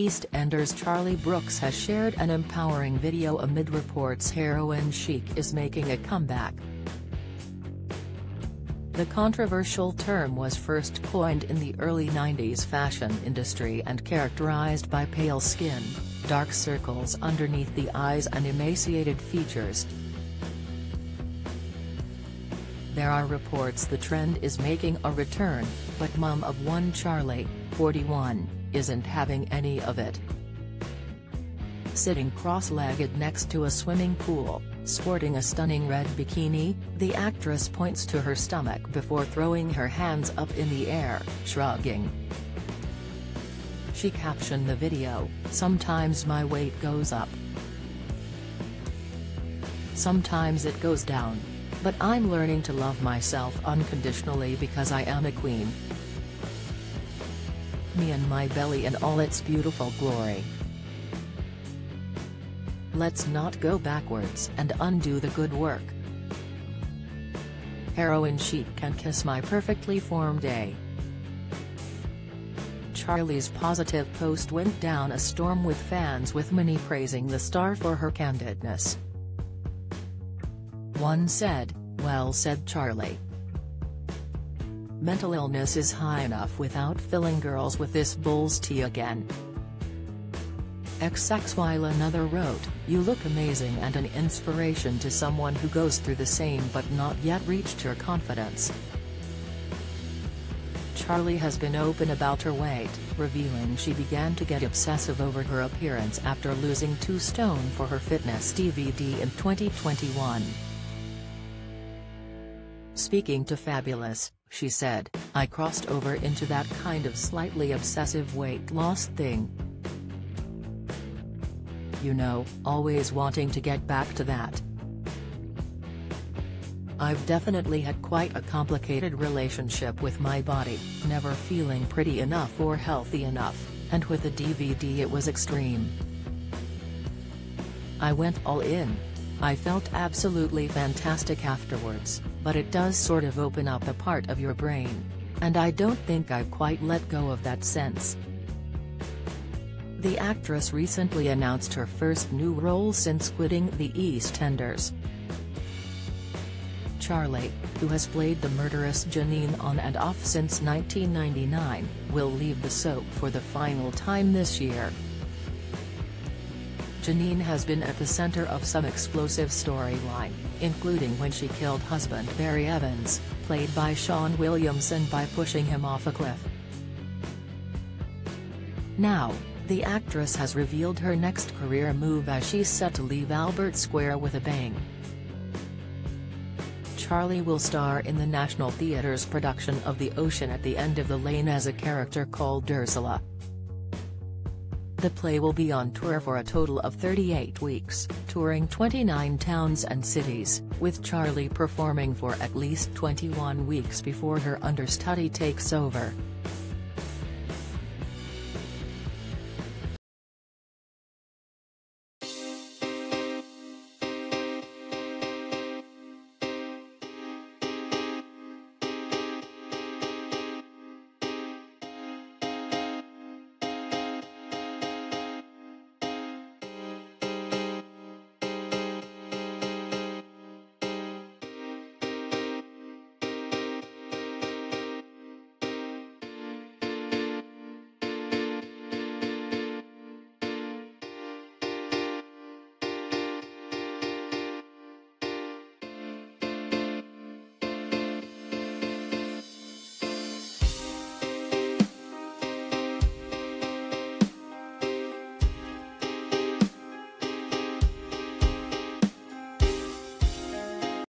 EastEnders Charlie Brooks has shared an empowering video amid reports heroin chic is making a comeback. The controversial term was first coined in the early 90s fashion industry and characterized by pale skin, dark circles underneath the eyes and emaciated features. There are reports the trend is making a return, but mum of one Charlie, 41, isn't having any of it. Sitting cross-legged next to a swimming pool, sporting a stunning red bikini, the actress points to her stomach before throwing her hands up in the air, shrugging. She captioned the video, Sometimes my weight goes up. Sometimes it goes down. But I'm learning to love myself unconditionally because I am a queen me and my belly in all its beautiful glory. Let's not go backwards and undo the good work. Heroin chic can kiss my perfectly formed A. Charlie's positive post went down a storm with fans with many praising the star for her candidness. One said, well said Charlie. Mental illness is high enough without filling girls with this bull's tea again. XX while another wrote, you look amazing and an inspiration to someone who goes through the same but not yet reached her confidence. Charlie has been open about her weight, revealing she began to get obsessive over her appearance after losing 2 stone for her fitness DVD in 2021. Speaking to Fabulous, she said, I crossed over into that kind of slightly obsessive weight loss thing. You know, always wanting to get back to that. I've definitely had quite a complicated relationship with my body, never feeling pretty enough or healthy enough, and with the DVD it was extreme. I went all in. I felt absolutely fantastic afterwards, but it does sort of open up a part of your brain. And I don't think I've quite let go of that sense. The actress recently announced her first new role since quitting the EastEnders. Charlie, who has played the murderous Janine on and off since 1999, will leave the soap for the final time this year. Janine has been at the center of some explosive storyline, including when she killed husband Barry Evans, played by Shaun Williamson by pushing him off a cliff. Now, the actress has revealed her next career move as she's set to leave Albert Square with a bang. Charlie will star in the National Theatre's production of The Ocean at the End of the Lane as a character called Ursula. The play will be on tour for a total of 38 weeks, touring 29 towns and cities, with Charlie performing for at least 21 weeks before her understudy takes over.